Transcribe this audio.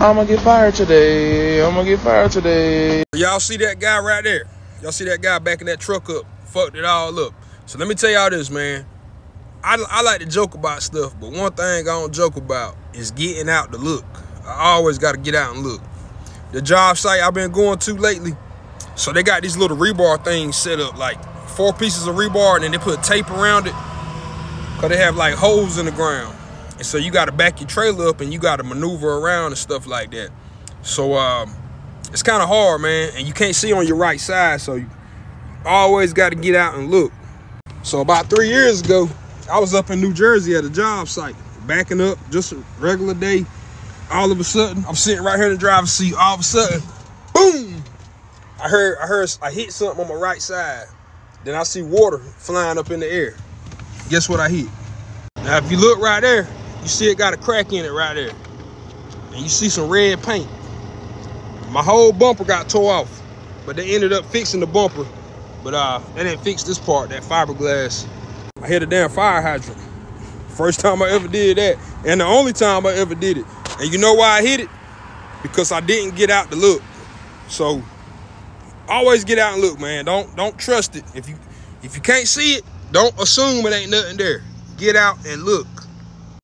I'ma get fired today. I'ma get fired today. Y'all see that guy right there? Y'all see that guy backing that truck up? Fucked it all up. So let me tell y'all this, man. I, I like to joke about stuff, but one thing I don't joke about is getting out to look. I always got to get out and look. The job site I've been going to lately, so they got these little rebar things set up, like four pieces of rebar, and then they put tape around it, because they have like holes in the ground. And so you got to back your trailer up and you got to maneuver around and stuff like that. So um, it's kind of hard, man. And you can't see on your right side, so you always got to get out and look. So about three years ago, I was up in New Jersey at a job site, backing up, just a regular day. All of a sudden, I'm sitting right here in the driver's seat. All of a sudden, boom! I heard, I heard, I hit something on my right side. Then I see water flying up in the air. Guess what I hit? Now, if you look right there, you see it got a crack in it right there. And you see some red paint. My whole bumper got tore off, but they ended up fixing the bumper. But uh, they didn't fix this part, that fiberglass. I hit a damn fire hydrant. First time I ever did that, and the only time I ever did it. And you know why I hit it? Because I didn't get out to look. So always get out and look, man. Don't don't trust it. If you if you can't see it, don't assume it ain't nothing there. Get out and look.